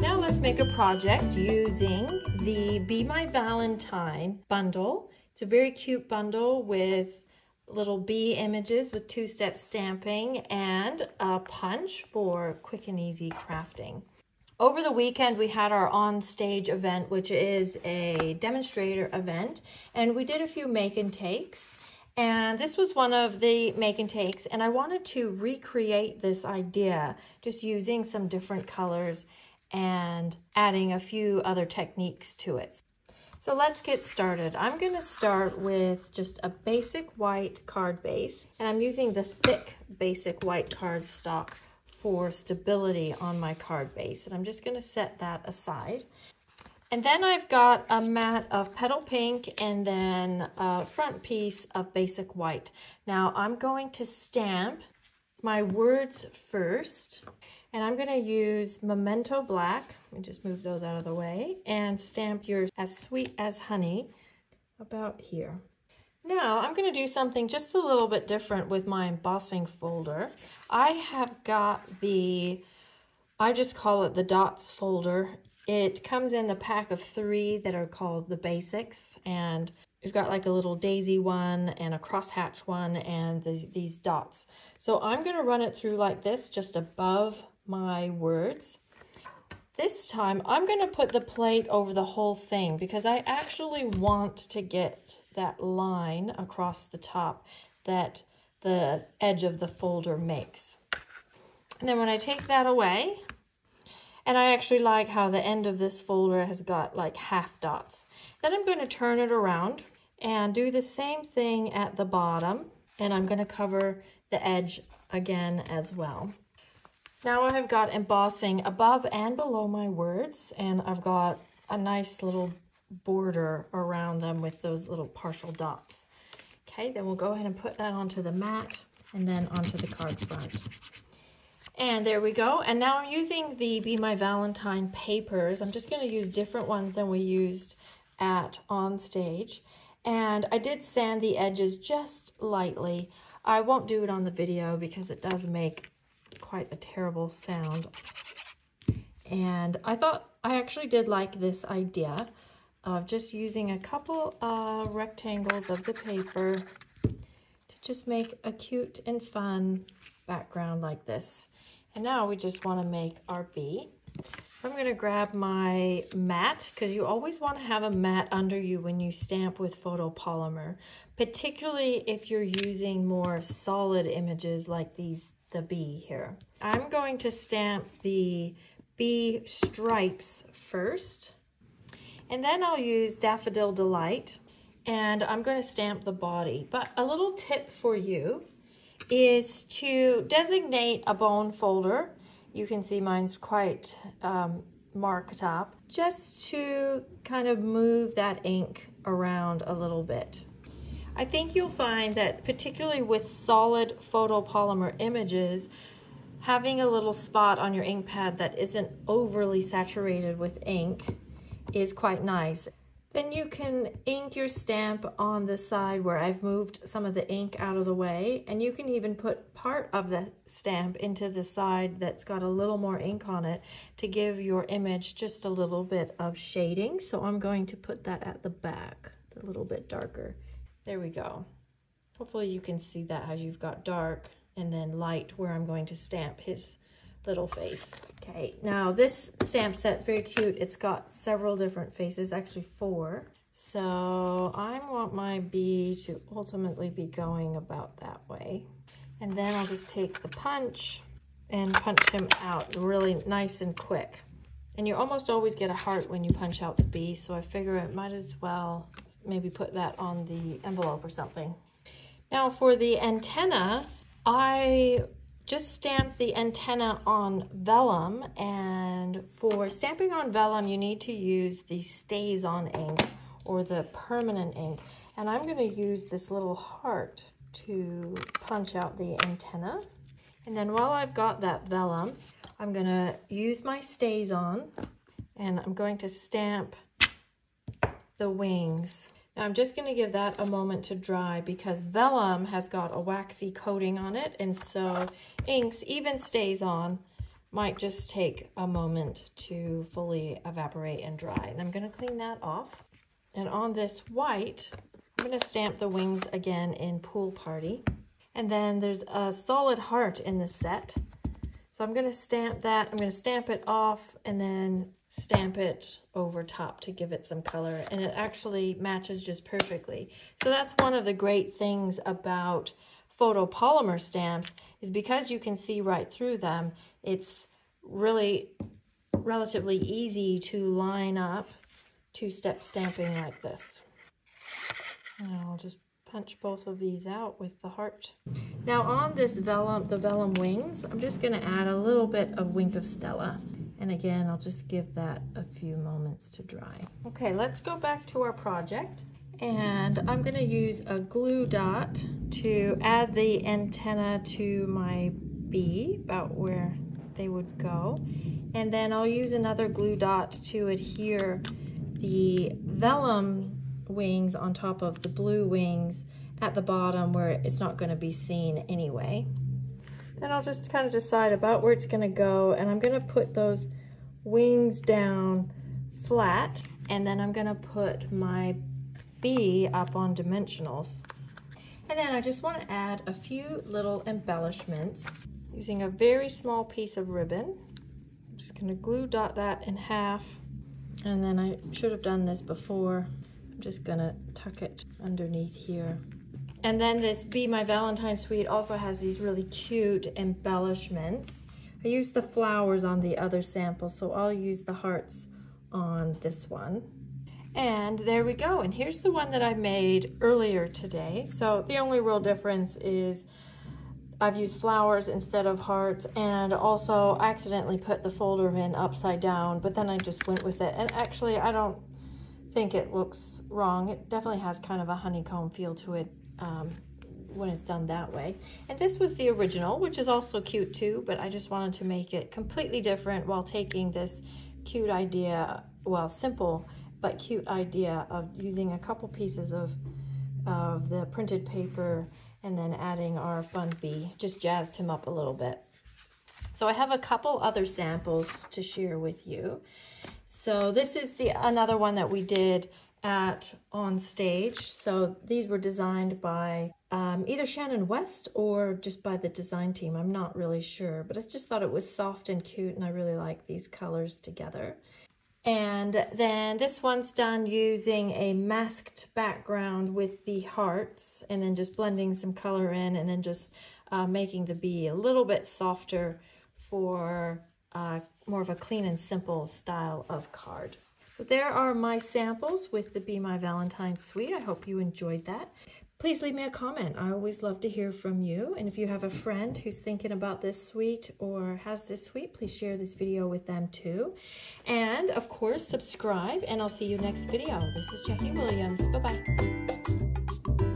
Now let's make a project using the Be My Valentine bundle. It's a very cute bundle with little bee images with two-step stamping and a punch for quick and easy crafting. Over the weekend, we had our OnStage event, which is a demonstrator event, and we did a few make and takes. And this was one of the make and takes, and I wanted to recreate this idea just using some different colors and adding a few other techniques to it. So let's get started. I'm going to start with just a basic white card base, and I'm using the thick basic white cardstock for stability on my card base. And I'm just going to set that aside. And then I've got a mat of petal pink and then a front piece of basic white. Now I'm going to stamp my words first. And I'm going to use Memento Black. Let me just move those out of the way. And stamp yours as sweet as honey about here. Now I'm going to do something just a little bit different with my embossing folder. I have got the, I just call it the dots folder. It comes in the pack of three that are called the basics and we've got like a little daisy one and a crosshatch one and the, these dots. So I'm going to run it through like this just above my words. This time I'm going to put the plate over the whole thing because I actually want to get that line across the top that the edge of the folder makes. And then when I take that away, and I actually like how the end of this folder has got like half dots. Then I'm going to turn it around and do the same thing at the bottom. And I'm going to cover the edge again as well. Now I've got embossing above and below my words, and I've got a nice little border around them with those little partial dots. Okay, then we'll go ahead and put that onto the mat and then onto the card front. And there we go. And now I'm using the Be My Valentine papers. I'm just going to use different ones than we used at OnStage. And I did sand the edges just lightly. I won't do it on the video because it does make quite a terrible sound. And I thought I actually did like this idea of just using a couple of rectangles of the paper to just make a cute and fun background like this. And now we just want to make our bee. I'm going to grab my mat because you always want to have a mat under you when you stamp with photopolymer, particularly if you're using more solid images like these the bee here. I'm going to stamp the bee stripes first, and then I'll use Daffodil Delight, and I'm going to stamp the body. But a little tip for you is to designate a bone folder. You can see mine's quite um, marked up, just to kind of move that ink around a little bit. I think you'll find that particularly with solid photopolymer images, having a little spot on your ink pad that isn't overly saturated with ink is quite nice. Then you can ink your stamp on the side where I've moved some of the ink out of the way and you can even put part of the stamp into the side that's got a little more ink on it to give your image just a little bit of shading. So I'm going to put that at the back, a little bit darker. There we go. Hopefully you can see that how you've got dark and then light where I'm going to stamp his little face. Okay, now this stamp set's very cute. It's got several different faces, actually four. So I want my bee to ultimately be going about that way. And then I'll just take the punch and punch him out really nice and quick. And you almost always get a heart when you punch out the bee, so I figure it might as well maybe put that on the envelope or something. Now for the antenna, I just stamp the antenna on vellum and for stamping on vellum you need to use the StazOn ink or the permanent ink and I'm going to use this little heart to punch out the antenna and then while I've got that vellum I'm going to use my StazOn and I'm going to stamp the wings. I'm just going to give that a moment to dry because vellum has got a waxy coating on it and so inks even StazOn might just take a moment to fully evaporate and dry. And I'm going to clean that off. And on this white, I'm going to stamp the wings again in Pool Party. And then there's a solid heart in the set. So I'm going to stamp that. I'm going to stamp it off and then stamp it over top to give it some color. And it actually matches just perfectly. So that's one of the great things about photopolymer stamps is because you can see right through them, it's really relatively easy to line up two-step stamping like this. And I'll just punch both of these out with the heart. Now on this vellum, the vellum wings, I'm just gonna add a little bit of Wink of Stella. And again, I'll just give that a few moments to dry. Okay, let's go back to our project and I'm gonna use a glue dot to add the antenna to my bee, about where they would go. And then I'll use another glue dot to adhere the vellum wings on top of the blue wings at the bottom where it's not gonna be seen anyway. Then I'll just kind of decide about where it's gonna go and I'm gonna put those wings down flat and then I'm gonna put my bee up on dimensionals. And then I just want to add a few little embellishments using a very small piece of ribbon. I'm just going to glue dot that in half. And then I should have done this before. I'm just to tuck it underneath here. And then this Be My Valentine Suite also has these really cute embellishments. I used the flowers on the other sample, so I'll use the hearts on this one. And there we go. And here's the one that I made earlier today. So the only real difference is I've used flowers instead of hearts and also accidentally put the folder in upside down, but then I just went with it. And actually, I don't think it looks wrong. It definitely has kind of a honeycomb feel to it um, when it's done that way. And this was the original, which is also cute too, but I just wanted to make it completely different while taking this cute idea, well, simple but cute idea of using a couple pieces of, of the printed paper and then adding our fun bee. Just jazzed him up a little bit. So I have a couple other samples to share with you. So this is the another one that we did at OnStage. So these were designed by um, either Shannon West or just by the design team. I'm not really sure, but I just thought it was soft and cute and I really like these colors together. And then this one's done using a masked background with the hearts and then just blending some color in and then just uh, making the bee a little bit softer for uh, more of a clean and simple style of card. So there are my samples with the Be My Valentine Suite. I hope you enjoyed that please leave me a comment. I always love to hear from you. And if you have a friend who's thinking about this suite or has this suite, please share this video with them too. And of course, subscribe and I'll see you next video. This is Jacque Williams. Bye-bye.